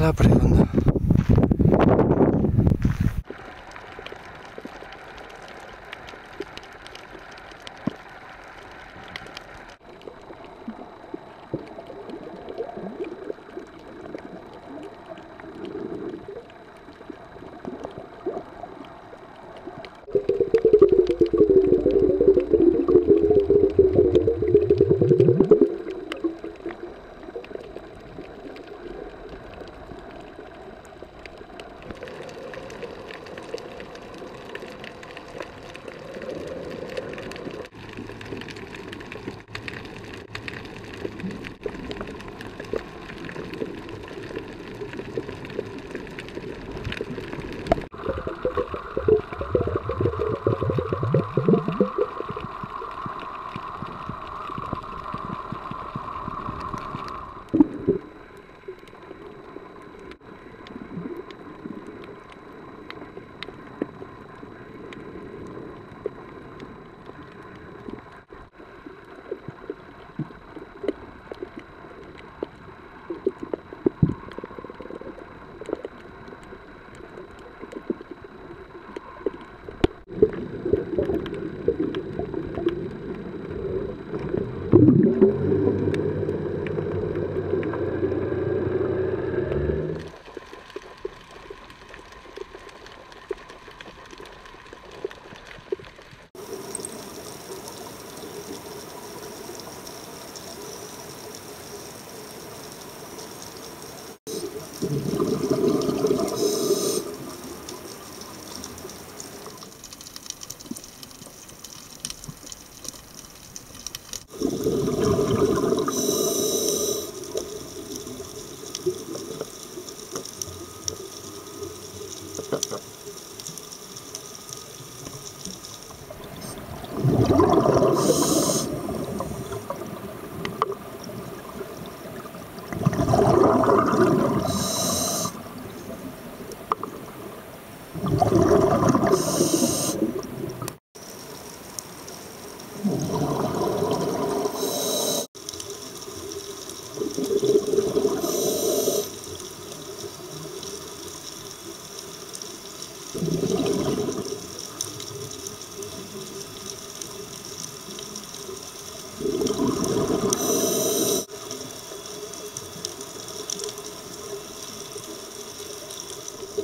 la pregunta.